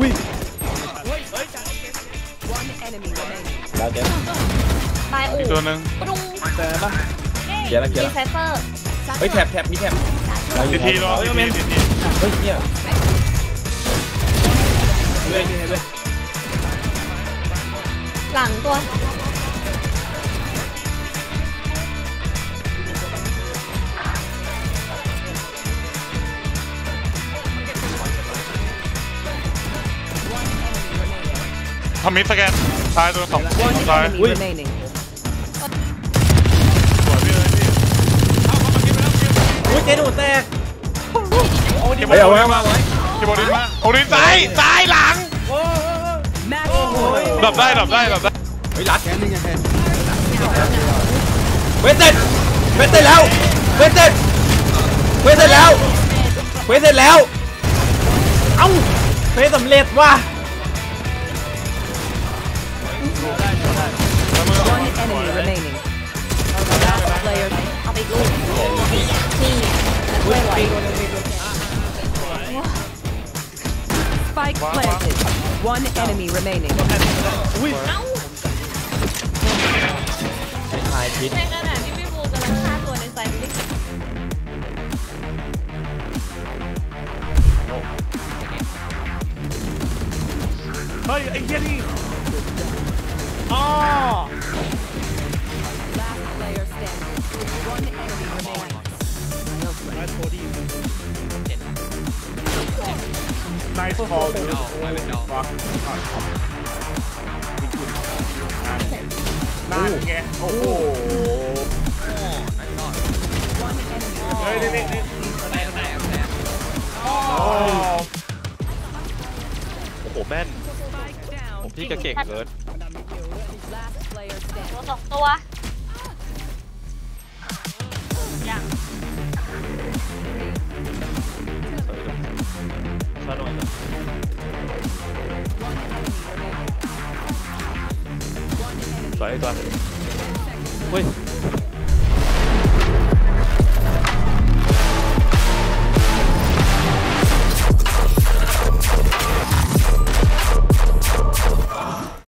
วิ่งดาวเจ็บตายอู่ตัวหนึ่งปรุงเจ็บปะเจ็แล้วเจ็แล้วเฮ้ยแท็บแท็บมีแท็บสิทีรอสิทีเฮ้ยเนี่ยหลังตัว ทำมิดสแกนซ้ายตัวสอง One ซ้าย enemy remaining. สวยพี่เลยพี่อุ้ยเจ๊หนูแตกเก็บเฮ้ยเอาไว้มาเอาไว้เก็บโอดินมาโอดินซ้ายซ้ายหลังโอ้ Match ดับได้ดับได้ดับได้เฮ้ยรัดแขนหนึ่งแขนเวสเต็ดเวสเต็ดแล้วเวสเต็ดเวสเต็ดแล้วเวสเต็ดแล้ว เอ้าเฟสสำเร็จว่ะ ไม่ไหว Spike planted. One enemy remaining. อุ้ยเอ้าทายพิษในขณะที่พี่บูกำลังฆ่าตัวในไซต์ไม่ได้เฮ้ยไอ้เหี้ยนี่อ๋อ ไนท์คอลดูฟักนั่นไงโอ้โห One enemy เฮ้ย remaining. นี่นี่นี่โอ้โอ้โหแม่น Spike down. ผมพี่ก็เก่งเกิน Last player ตัว standing. สองตัว Itu 喂